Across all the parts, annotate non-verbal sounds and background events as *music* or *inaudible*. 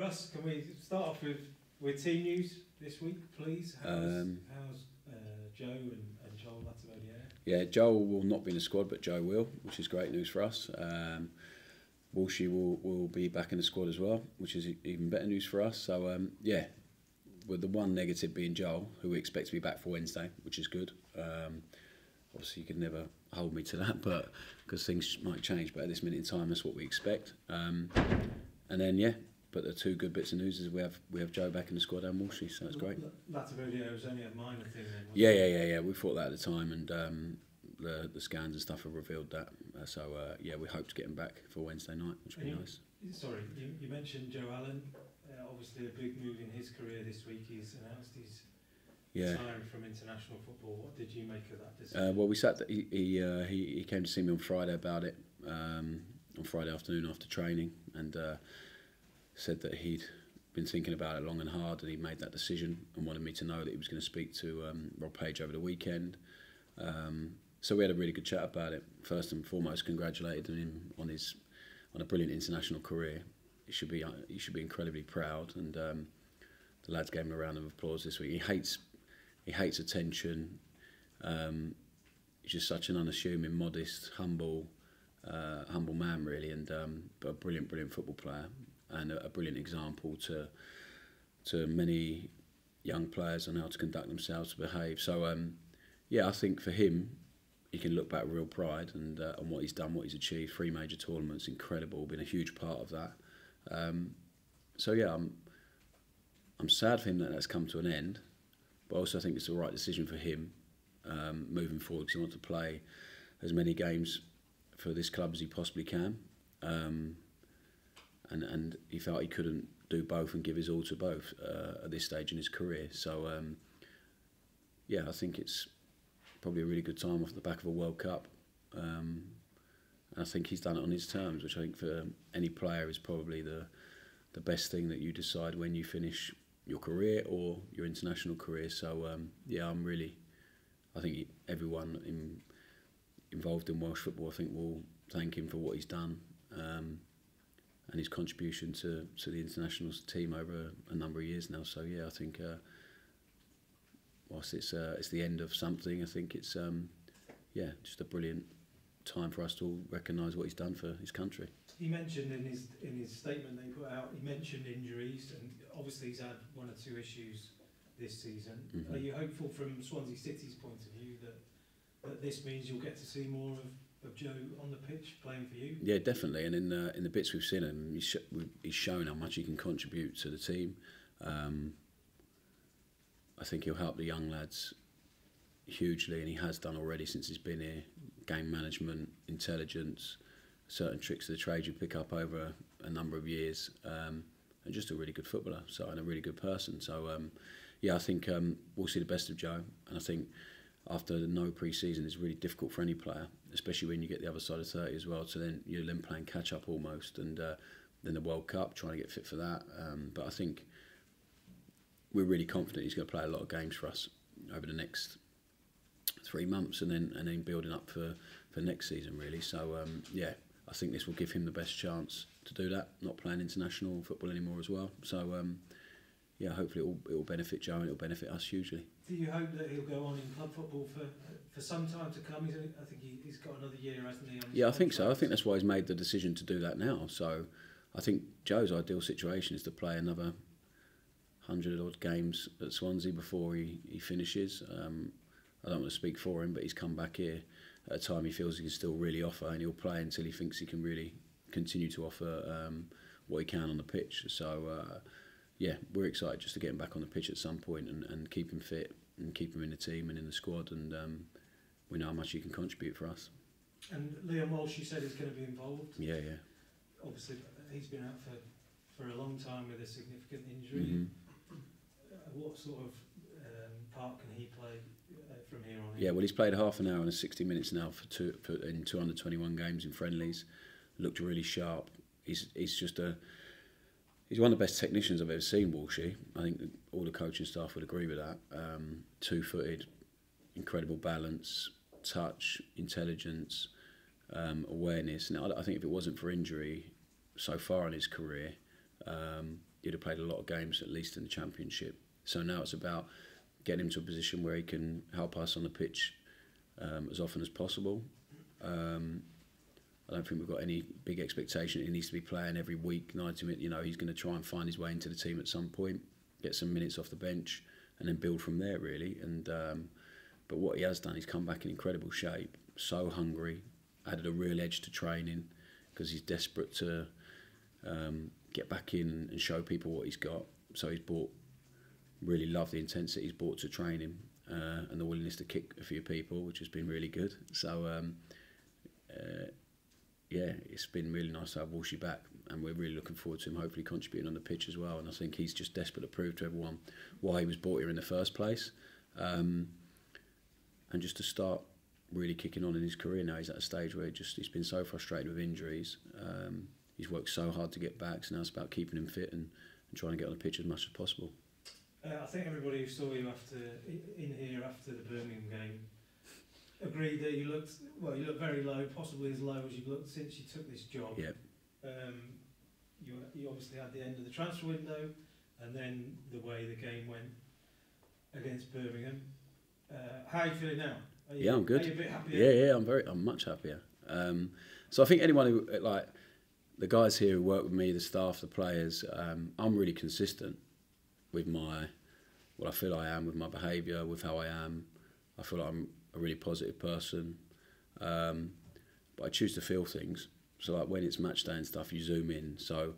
Russ, can we start off with with team news this week, please? How's, Um, how's uh, Joe and, and Joel Latibeaudiere? Yeah, Joel will not be in the squad, but Joe will, which is great news for us. Um, Walshy will, will be back in the squad as well, which is even better news for us. So, um, yeah, with the one negative being Joel, who we expect to be back for Wednesday, which is good. Um, obviously, you can never hold me to that, *laughs* but because things might change. But at this minute in time, that's what we expect. Um, and then, yeah, but the two good bits of news is we have we have Joe back in the squad and Walshy, so that's great. Latibeaudiere was only a minor thing then. Yeah, yeah, yeah, yeah. We thought that at the time, and um, the the scans and stuff have revealed that. Uh, so uh, yeah, we hope to get him back for Wednesday night, which would be And nice. Sorry, you, you mentioned Joe Allen. Uh, obviously, a big move in his career this week. He's announced he's Yeah. retiring from international football. What did you make of that decision? Uh, well, we sat. He he, uh, he he came to see me on Friday about it. Um, on Friday afternoon after training, and uh, said that he'd been thinking about it long and hard, and he made that decision, and wanted me to know that he was going to speak to um, Rob Page over the weekend. Um, so we had a really good chat about it. First and foremost, congratulated him on his on a brilliant international career. He should be uh, he should be incredibly proud, and um, the lads gave him a round of applause this week. He hates he hates attention. Um, he's just such an unassuming, modest, humble, uh, humble man, really, and um, but a brilliant, brilliant football player and a, a brilliant example to to many young players on how to conduct themselves, to behave. So, um, yeah, I think for him, he can look back with real pride and uh, on what he's done, what he's achieved. Three major tournaments, incredible, been a huge part of that. Um, so yeah, I'm I'm sad for him that that's come to an end, but also I think it's the right decision for him um, moving forward because he wants to play as many games for this club as he possibly can. Um, and, and he felt he couldn't do both and give his all to both uh, at this stage in his career. So, um, yeah, I think it's probably a really good time off the back of a World Cup. Um, and I think he's done it on his terms, which I think for any player is probably the the best thing that you decide when you finish your career or your international career. So um, yeah, I'm really, I think everyone in, involved in Welsh football, I think will thank him for what he's done um, and his contribution to, to the international team over a, a number of years now. So yeah, I think uh, whilst it's uh, it's the end of something, I think it's um, yeah just a brilliant time for us to all recognise what he's done for his country. He mentioned in his in his statement he put out, he mentioned injuries, and obviously he's had one or two issues this season. Mhm. Are you hopeful from Swansea City's point of view that that this means you'll get to see more of, of Joe on the pitch playing for you? Yeah, definitely. And in uh, in the bits we've seen him, he's, sh- he's shown how much he can contribute to the team. Um, I think he'll help the young lads hugely, and he has done already since he's been here. Game management, intelligence, certain tricks of the trade you pick up over a, number of years, um, and just a really good footballer. So and a really good person. So um, yeah, I think um, we'll see the best of Joe, and I think after no pre-season it's really difficult for any player, especially when you get the other side of 30 as well. So then you're then playing catch up almost, and uh, then the World Cup, trying to get fit for that. Um, but I think we're really confident he's going to play a lot of games for us over the next three months, and then and then building up for, for next season really. So um, yeah, I think this will give him the best chance to do that. Not playing international football anymore as well. So um, yeah, hopefully it will, it will benefit Joe and it will benefit us hugely. Do you hope that he'll go on in club football for for some time to come? He's, I think he, he's got another year, hasn't he? Yeah, I think so. I think that's why he's made the decision to do that now. So I think Joe's ideal situation is to play another hundred odd games at Swansea before he, he finishes. Um, I don't want to speak for him, but he's come back here at a time he feels he can still really offer, and he'll play until he thinks he can really continue to offer um, what he can on the pitch. So uh, yeah, we're excited just to get him back on the pitch at some point and, and keep him fit and keep him in the team and in the squad, and um, we know how much he can contribute for us. And Liam Walsh, you said, is going to be involved. Yeah, yeah. Obviously, he's been out for for a long time with a significant injury. Mhm. Uh, what sort of um, part can he play uh, from here on? Yeah, well, he's played half an hour and 60 minutes now for two for, in 221 games in friendlies. Looked really sharp. He's he's just a he's one of the best technicians I've ever seen. Walshy. I think all the coaching staff would agree with that. Um, two-footed, incredible balance, touch, intelligence, um, awareness. And I, think if it wasn't for injury so far in his career, um, he'd have played a lot of games, at least in the championship. So now it's about getting him to a position where he can help us on the pitch um, as often as possible. I don't think we've got any big expectation. He needs to be playing every week, 90 minutes. You know, he's going to try and find his way into the team at some point, get some minutes off the bench, and then build from there, really. And um, but what he has done, he's come back in incredible shape, so hungry, added a real edge to training because he's desperate to um, get back in and show people what he's got. So he's brought, really love the intensity he's brought to training uh, and the willingness to kick a few people, which has been really good. So. Um, uh, yeah, it's been really nice to have Walshy back, and we're really looking forward to him hopefully contributing on the pitch as well. And I think he's just desperate to prove to everyone why he was brought here in the first place, um, and just to start really kicking on in his career now. He's at a stage where he just he's been so frustrated with injuries. Um, he's worked so hard to get back, so now it's about keeping him fit and, and trying to get on the pitch as much as possible. Uh, I think everybody who saw you after in here after the Birmingham game agreed that you looked well. You looked very low, possibly as low as you've looked since you took this job. Yep. Um, you you obviously had the end of the transfer window, and then the way the game went against Birmingham. Uh, how are you feeling now? Are you, yeah, I'm good. Are you a bit happier? Yeah, yeah, I'm very, I'm much happier. Um, so I think anyone who like the guys here who work with me, the staff, the players, um, I'm really consistent with my what I feel I am, with my behaviour, with how I am. I feel like I'm a really positive person, um, but I choose to feel things. So like when it's match day and stuff, you zoom in. So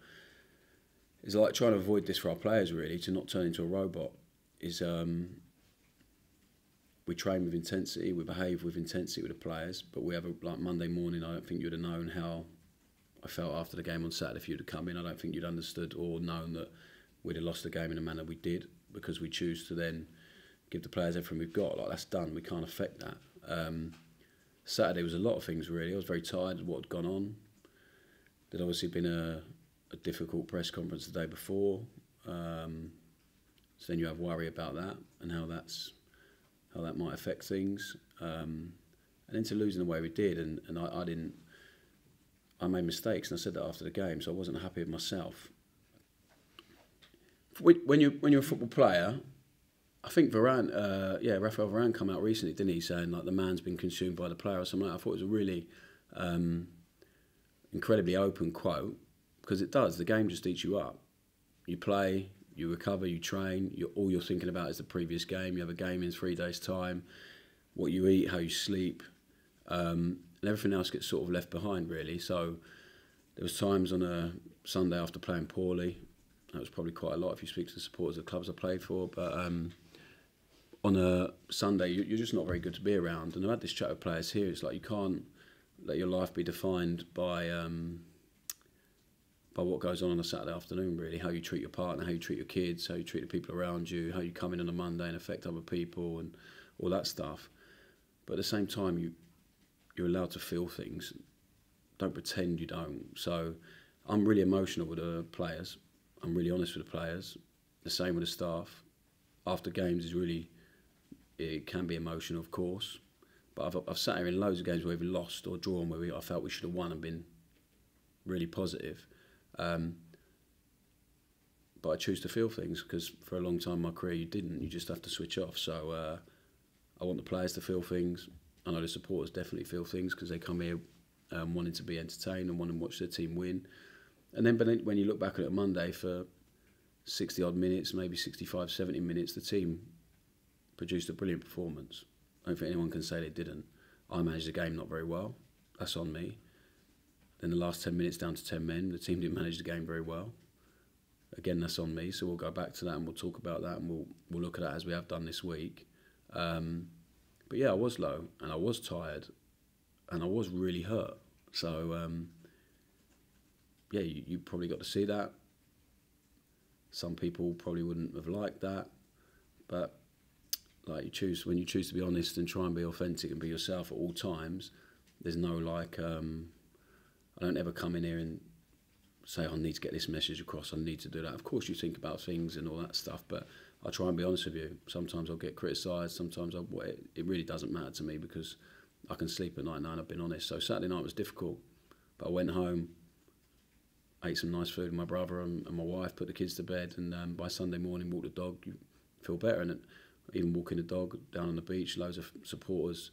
it's like trying to avoid this for our players really to not turn into a robot. Is um, we train with intensity, we behave with intensity with the players, but we have a like Monday morning. I don't think you'd have known how I felt after the game on Saturday if you'd have come in. I don't think you'd understood or known that we'd have lost the game in the manner we did because we choose to then give the players everything we've got. Like that's done. We can't affect that. Um, Saturday was a lot of things really. I was very tired of what had gone on. There'd obviously been a, a difficult press conference the day before. Um, so then you have worry about that and how that's how that might affect things. Um, and then to losing the way we did, and, and I, I didn't. I made mistakes, and I said that after the game, so I wasn't happy with myself. When you when you're a football player, I think Varane, uh, yeah, Rafael Varane come out recently, didn't he, saying like the man's been consumed by the player or something. Like I thought it was a really um, incredibly open quote because it does. The game just eats you up. You play, you recover, you train. You're, all you're thinking about is the previous game. You have a game in three days' time. What you eat, how you sleep, um, and everything else gets sort of left behind, really. So there was times on a Sunday after playing poorly. That was probably quite a lot if you speak to the supporters of the clubs I played for, but. Um, on a Sunday, you're just not very good to be around. And I've had this chat with players here. It's like you can't let your life be defined by um, by what goes on on a Saturday afternoon. Really, how you treat your partner, how you treat your kids, how you treat the people around you, how you come in on a Monday and affect other people, and all that stuff. But at the same time, you you're allowed to feel things. Don't pretend you don't. So I'm really emotional with the players. I'm really honest with the players. The same with the staff. After games is really it can be emotional, of course. But I've, I've sat here in loads of games where we've lost or drawn where we, I felt we should have won and been really positive. Um, but I choose to feel things because for a long time in my career you didn't. You just have to switch off. So uh, I want the players to feel things. I know the supporters definitely feel things because they come here um, wanting to be entertained and wanting to watch their team win. And then when you look back at it Monday for 60 odd minutes, maybe 65, 70 minutes, the team produced a brilliant performance. I don't think anyone can say they didn't. I managed the game not very well. That's on me. Then the last 10 minutes down to 10 men, the team didn't manage the game very well. Again, that's on me. So we'll go back to that and we'll talk about that and we'll, we'll look at that as we have done this week. Um, but yeah, I was low and I was tired and I was really hurt. So um, yeah, you, you probably got to see that. Some people probably wouldn't have liked that, but like you choose when you choose to be honest and try and be authentic and be yourself at all times there's no like um, I don't ever come in here and say I need to get this message across. I need to do that. Of course you think about things and all that stuff but I try and be honest with you. Sometimes I'll get criticised sometimes I, it, it really doesn't matter to me because I can sleep at night now and I've been honest. So Saturday night was difficult but I went home ate some nice food with my brother and, and my wife, put the kids to bed, and um, by Sunday morning, walked the dog, you feel better. And it, even walking the dog down on the beach, loads of supporters,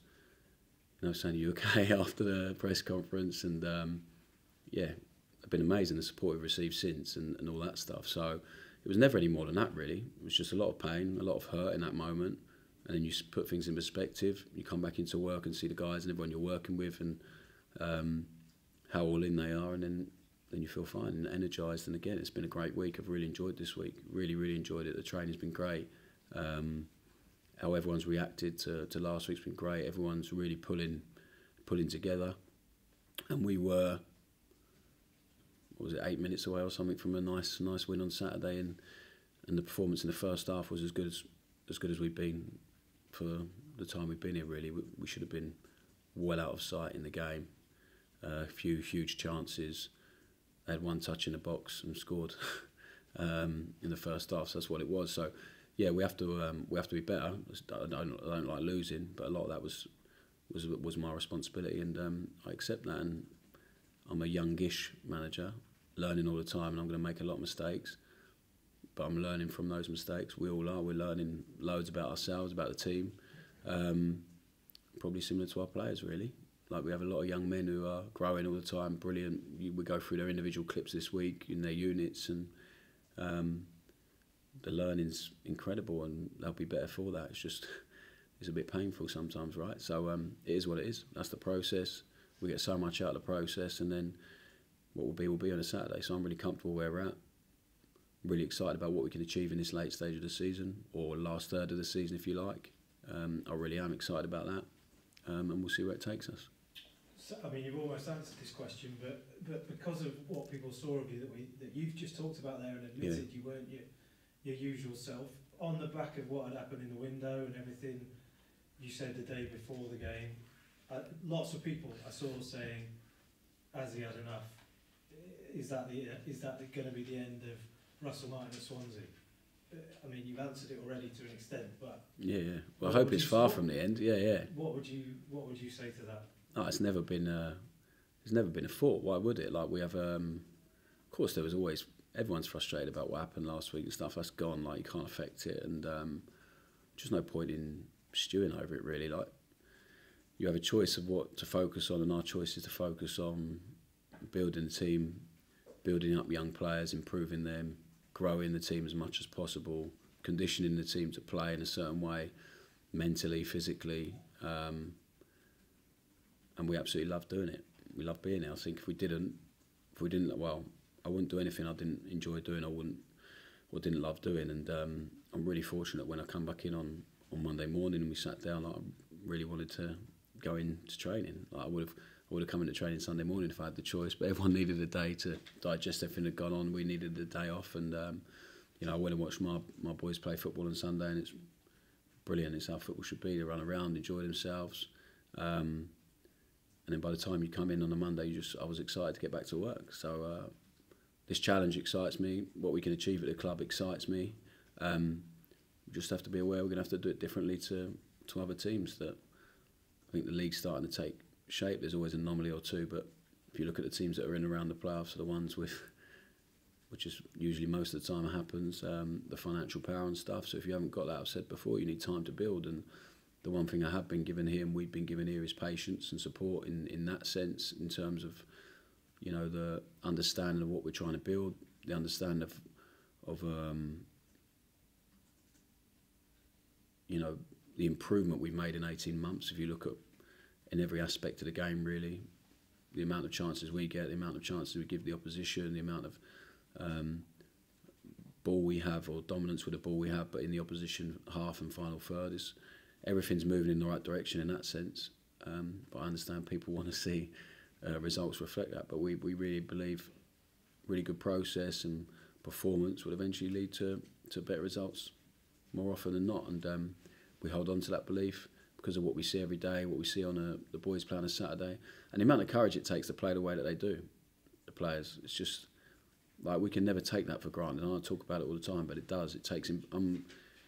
you know, saying you okay *laughs* after the press conference, and um, yeah, it's been amazing the support we've received since, and, and all that stuff. So it was never any more than that, really. It was just a lot of pain, a lot of hurt in that moment, and then you put things in perspective. You come back into work and see the guys and everyone you're working with, and um, how all in they are, and then then you feel fine and energised. And again, it's been a great week. I've really enjoyed this week. Really, really enjoyed it. The training's been great. Um, how everyone's reacted to, to last week's been great. Everyone's really pulling pulling together, and we were was it eight minutes away or something from a nice nice win on Saturday, and and the performance in the first half was as good as as good as we've been for the time we've been here. Really, we, we should have been well out of sight in the game. Uh, a few huge chances. They had one touch in the box and scored *laughs* um, in the first half. So that's what it was. So yeah, we have to um, we have to be better. I don't, I don't like losing, but a lot of that was was was my responsibility, and um, I accept that. And I'm a youngish manager, learning all the time, and I'm going to make a lot of mistakes. But I'm learning from those mistakes. We all are. We're learning loads about ourselves, about the team. Um, probably similar to our players, really. Like we have a lot of young men who are growing all the time, brilliant. We go through their individual clips this week in their units, and um, the learning's incredible and they'll be better for that. It's just *laughs* it's a bit painful sometimes, right? So um, it is what it is. That's the process. We get so much out of the process, and then what will be will be on a Saturday. So I'm really comfortable where we're at. really excited about what we can achieve in this late stage of the season or last third of the season, if you like. Um, I really am excited about that, um, and we'll see where it takes us. So, I mean, you've almost answered this question, but but because of what people saw of you that we that you've just talked about there and admitted yeah. you weren't you your usual self. On the back of what had happened in the window and everything you said the day before the game, uh, lots of people I saw saying, "Has he had enough? Is that the is that going to be the end of Russell Martin at Swansea?" Uh, I mean, you've answered it already to an extent, but yeah, yeah. Well, I hope it's far from the end. Yeah, yeah. What would you What would you say to that? Oh, it's never been a, it's never been a thought. Why would it? Like we have, um, of course, there was always everyone's frustrated about what happened last week and stuff. That's gone. Like you can't affect it, and um, just no point in stewing over it. Really, like you have a choice of what to focus on, and our choice is to focus on building the team, building up young players, improving them, growing the team as much as possible, conditioning the team to play in a certain way, mentally, physically, um, and we absolutely love doing it. We love being there. I think if we didn't, if we didn't, well, I wouldn't do anything I didn't enjoy doing. I wouldn't or didn't love doing. And um, I'm really fortunate when I come back in on, on Monday morning and we sat down. Like, I really wanted to go into training. Like, I would have I would have come into training Sunday morning if I had the choice. But everyone *laughs* needed a day to digest everything that had gone on. We needed a day off, and um, you know I went and watched my my boys play football on Sunday, and it's brilliant. It's how football should be. They run around, enjoy themselves. Um, and then by the time you come in on a Monday, you just I was excited to get back to work. So uh, this challenge excites me. What we can achieve at the club excites me. Um, we just have to be aware we're going to have to do it differently to, to other teams. That I think the league's starting to take shape. There's always an anomaly or two, but if you look at the teams that are in around the playoffs, the ones with, which is usually most of the time happens, um, the financial power and stuff. So if you haven't got that, I've said before, you need time to build. And the one thing I have been given here, and we've been given here, is patience and support in in that sense, in terms of you know the understanding of what we're trying to build, the understanding of of um, you know the improvement we've made in 18 months. If you look at in every aspect of the game, really, the amount of chances we get, the amount of chances we give the opposition, the amount of um, ball we have or dominance with the ball we have, but in the opposition half and final third is everything's moving in the right direction in that sense. Um, but I understand people want to see uh, results reflect that. But we, we really believe really good process and performance will eventually lead to, to better results more often than not. And um, we hold on to that belief because of what we see every day, what we see on a, the boys' play on a Saturday, and the amount of courage it takes to play the way that they do, the players. It's just like we can never take that for granted. And I talk about it all the time, but it does. It takes um,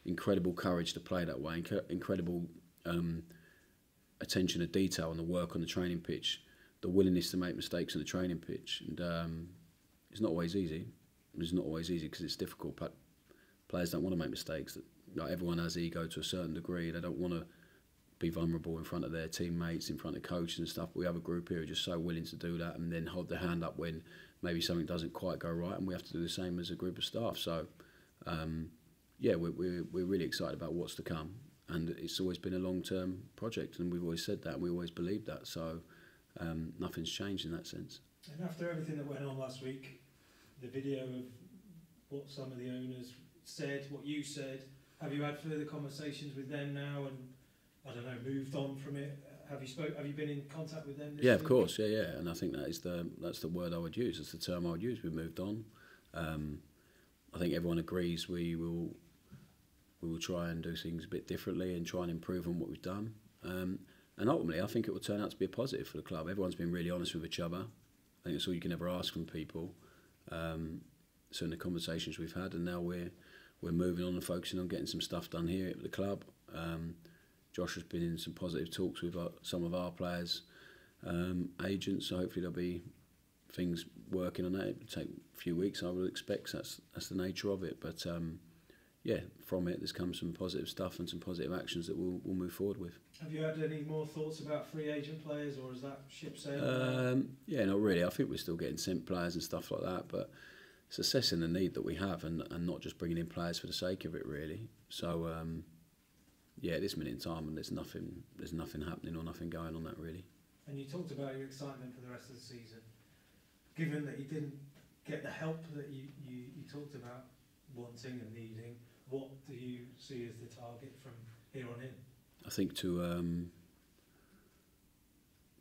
incredible courage to play that way, inc- incredible um, attention to detail and the work on the training pitch the willingness to make mistakes on the training pitch. And um, it's not always easy. It's not always easy because it's difficult. But players don't want to make mistakes. Like everyone has ego to a certain degree. They don't want to be vulnerable in front of their teammates, in front of coaches and stuff. We have a group here who are just so willing to do that and then hold their hand up when maybe something doesn't quite go right, and we have to do the same as a group of staff. So, um, yeah, we're, we're, we're really excited about what's to come. And it's always been a long term project, and we've always said that, and we always believed that. So, um, nothing's changed in that sense. And after everything that went on last week, the video of what some of the owners said, what you said, have you had further conversations with them now and I don't know, moved on from it? Have you spoke? Have you been in contact with them? yeah, week? of course. Yeah, yeah. And I think that is the that's the word I would use. It's the term I would use. We've moved on. Um, I think everyone agrees we will we will try and do things a bit differently and try and improve on what we've done. Um, And ultimately, I think it will turn out to be a positive for the club. Everyone's been really honest with each other. I think that's all you can ever ask from people. Um, so in the conversations we've had, and now we're we're moving on and focusing on getting some stuff done here at the club. Um, Josh has been in some positive talks with our, some of our players, um, agents. So hopefully there'll be things working on that. It'll take a few weeks, I would expect. That's that's the nature of it. But um, yeah, from it there's come some positive stuff and some positive actions that we'll, we'll move forward with. Have you had any more thoughts about free agent players, or is that ship sailed? Um, yeah, not really. I think we're still getting sent players and stuff like that, but it's assessing the need that we have and, and not just bringing in players for the sake of it, really. So um, yeah, at this minute in time, and there's nothing, there's nothing happening or nothing going on that really. And you talked about your excitement for the rest of the season. Given that you didn't get the help that you, you, you talked about wanting and needing, what do you see as the target from here on in? I think to um,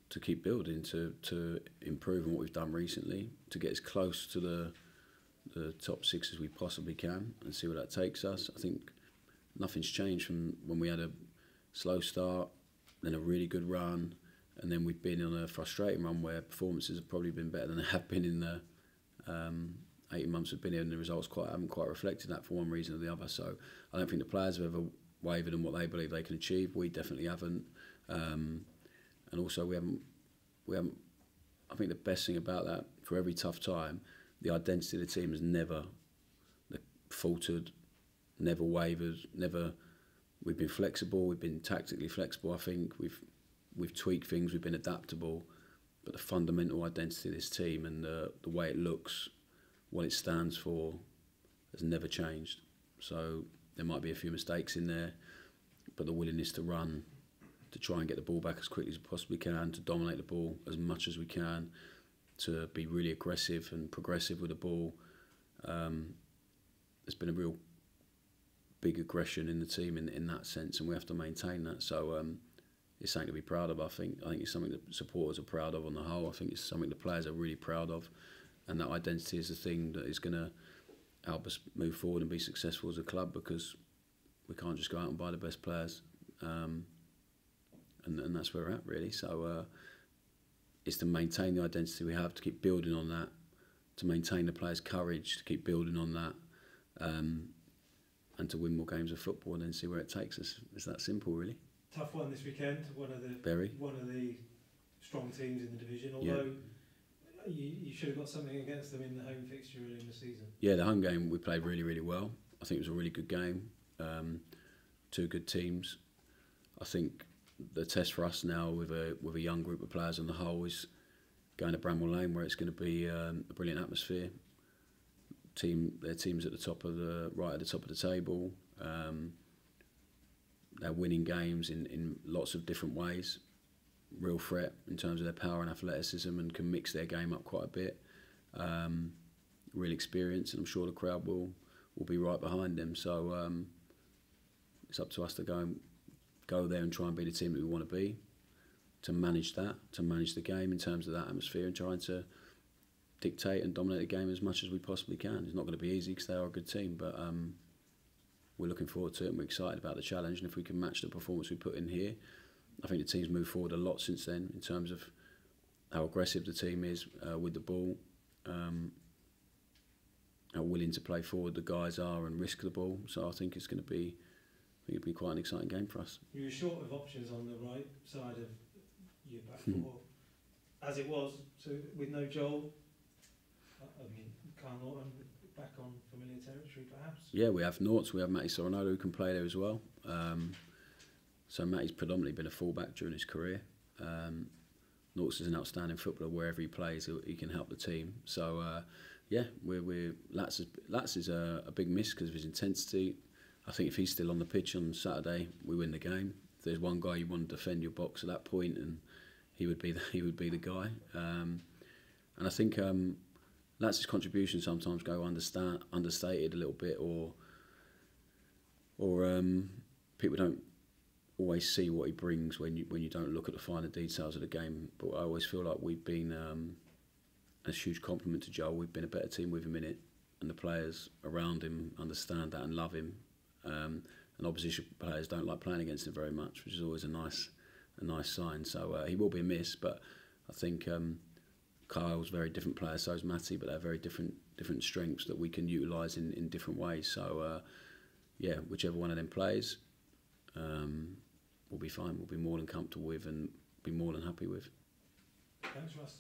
to keep building, to to improve on what we've done recently, to get as close to the the top six as we possibly can, and see where that takes us. I think nothing's changed from when we had a slow start, then a really good run, and then we've been on a frustrating run where performances have probably been better than they have been in the um, 18 months we've been here, and the results quite haven't quite reflected that for one reason or the other. So I don't think the players have ever wavered in what they believe they can achieve. We definitely haven't, um, and also we haven't we haven't. I think the best thing about that for every tough time, the identity of the team has never faltered never wavered, never. We've been flexible. We've been tactically flexible. I think we've we've tweaked things. We've been adaptable, but the fundamental identity of this team and the the way it looks, what it stands for, has never changed. So there might be a few mistakes in there, but the willingness to run, to try and get the ball back as quickly as possibly can, to dominate the ball as much as we can, to be really aggressive and progressive with the ball. Um, there's been a real big aggression in the team in, in that sense, and we have to maintain that. So um, it's something to be proud of. I think I think it's something that supporters are proud of on the whole. I think it's something the players are really proud of, and that identity is the thing that is going to help us move forward and be successful as a club because we can't just go out and buy the best players, um, and and that's where we're at really. So uh, it's to maintain the identity we have, to keep building on that, to maintain the players' courage, to keep building on that. Um, and to win more games of football and then see where it takes us. It's that simple, really. Tough one this weekend. One of the very one of the strong teams in the division. Although yeah. You, should have got something against them in the home fixture early in the season. Yeah, the home game we played really really well. I think it was a really good game. Um, two good teams. I think the test for us now with a with a young group of players on the whole is going to Bramall Lane where it's going to be um, a brilliant atmosphere team their teams at the top of the right at the top of the table. Um, they're winning games in, in lots of different ways. Real threat in terms of their power and athleticism, and can mix their game up quite a bit. Um, real experience, and I'm sure the crowd will will be right behind them. So um, it's up to us to go and go there and try and be the team that we want to be. To manage that, to manage the game in terms of that atmosphere, and trying to dictate and dominate the game as much as we possibly can. It's not going to be easy because they are a good team, but um, we're looking forward to it and we're excited about the challenge. And if we can match the performance we put in here, I think the team's moved forward a lot since then in terms of how aggressive the team is uh, with the ball, um, how willing to play forward the guys are and risk the ball. So I think it's going to be, it'll be quite an exciting game for us. You were short of options on the right side of your back hmm. four, as it was. So with no Joel, I mean, Kyle Naughton back on familiar territory, perhaps. Yeah, we have Norts, we have Matty Sorinola who can play there as well. Um, so Matty's predominantly been a fullback during his career. Um, Norts is an outstanding footballer wherever he plays. He, he can help the team. So uh, yeah, we're we're Lats is, Lats is a, a big miss because of his intensity. I think if he's still on the pitch on Saturday, we win the game. If there's one guy you want to defend your box at that point, and he would be the, *laughs* he would be the guy. Um, and I think um, Lats's contributions sometimes go understated a little bit, or or um, people don't always see what he brings when you when you don't look at the finer details of the game. But I always feel like we've been um, a huge compliment to Joel. We've been a better team with him in it, and the players around him understand that and love him. Um, and opposition players don't like playing against him very much, which is always a nice a nice sign. So uh, he will be a miss, but I think um, Kyle's a very different player, so is Matty, but they're very different different strengths that we can utilise in, in different ways. So uh, yeah, whichever one of them plays, um, we'll be fine. We'll be more than comfortable with and be more than happy with. Thanks, Russ.